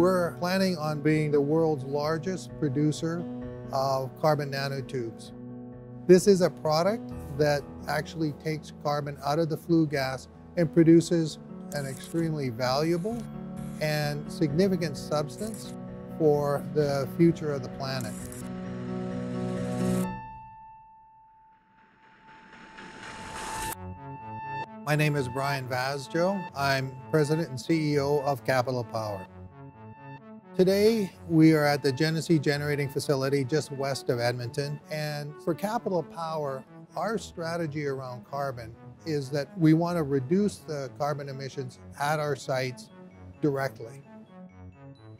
We're planning on being the world's largest producer of carbon nanotubes. This is a product that actually takes carbon out of the flue gas and produces an extremely valuable and significant substance for the future of the planet. My name is Brian Vaasjo. I'm President and CEO of Capital Power. Today, we are at the Genesee Generating Facility just west of Edmonton. And for Capital Power, our strategy around carbon is that we want to reduce the carbon emissions at our sites directly.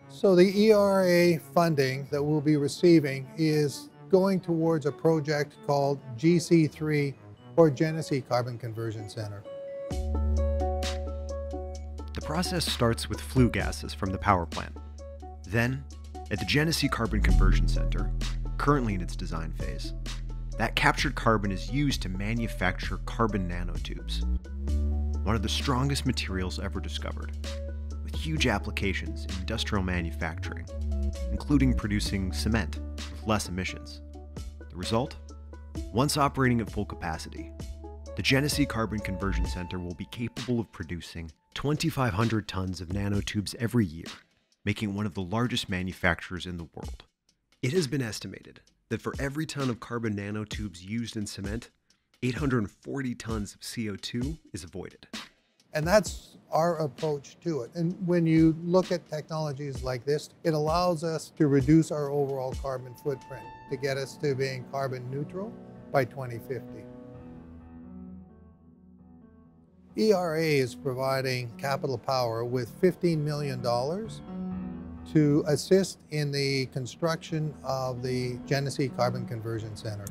So the ERA funding that we'll be receiving is going towards a project called GC3 or Genesee Carbon Conversion Center. The process starts with flue gases from the power plant. Then, at the Genesee Carbon Conversion Center, currently in its design phase, that captured carbon is used to manufacture carbon nanotubes, one of the strongest materials ever discovered, with huge applications in industrial manufacturing, including producing cement with less emissions. The result? Once operating at full capacity, the Genesee Carbon Conversion Center will be capable of producing 2,500 tons of nanotubes every year making one of the largest manufacturers in the world. It has been estimated that for every ton of carbon nanotubes used in cement, 840 tons of CO2 is avoided. And that's our approach to it. And when you look at technologies like this, it allows us to reduce our overall carbon footprint to get us to being carbon neutral by 2050. ERA is providing Capital Power with $15 million to assist in the construction of the Genesee Carbon Conversion Center.